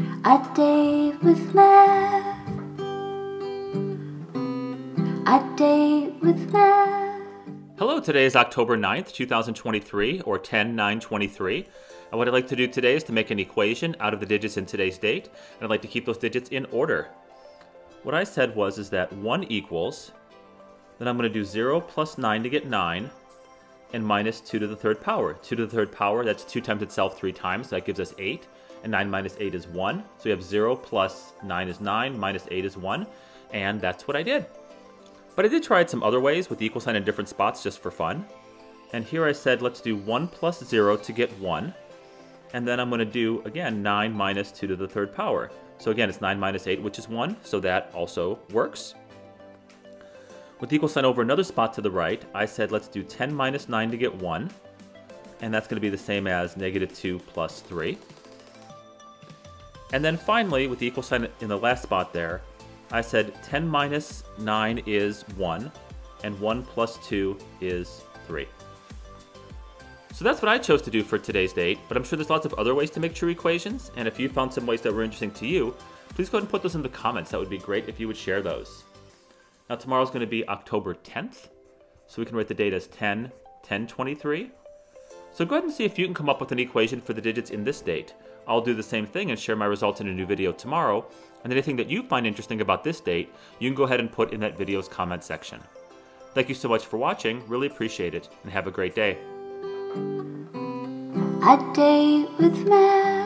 A Date with Math. A Date with Math. Hello, today is October 9th, 2023, or 10 9 23. And what I'd like to do today is to make an equation out of the digits in today's date, and I'd like to keep those digits in order. What I said was is that 1 equals, then I'm going to do 0 plus 9 to get 9, and minus 2 to the third power. 2 to the third power, that's 2 times itself 3 times, so that gives us 8. And 9 minus 8 is 1. So we have 0 plus 9 is 9, minus 8 is 1. And that's what I did. But I did try it some other ways with the equal sign in different spots just for fun. And here I said let's do 1 plus 0 to get 1. And then I'm going to do, again, 9 minus 2 to the third power. So again, it's 9 minus 8, which is 1, so that also works. With equal sign over another spot to the right, I said let's do 10 minus 9 to get 1. And that's going to be the same as negative 2 plus 3. And then finally, with the equal sign in the last spot there, I said 10 minus 9 is 1, and 1 plus 2 is 3. So that's what I chose to do for today's date, but I'm sure there's lots of other ways to make true equations, and if you found some ways that were interesting to you, please go ahead and put those in the comments. That would be great if you would share those. Now tomorrow's going to be October 10th, so we can write the date as 10, 10, 23. So go ahead and see if you can come up with an equation for the digits in this date. I'll do the same thing and share my results in a new video tomorrow, and anything that you find interesting about this date, you can go ahead and put in that video's comment section. Thank you so much for watching, really appreciate it, and have a great day. A Date with Math.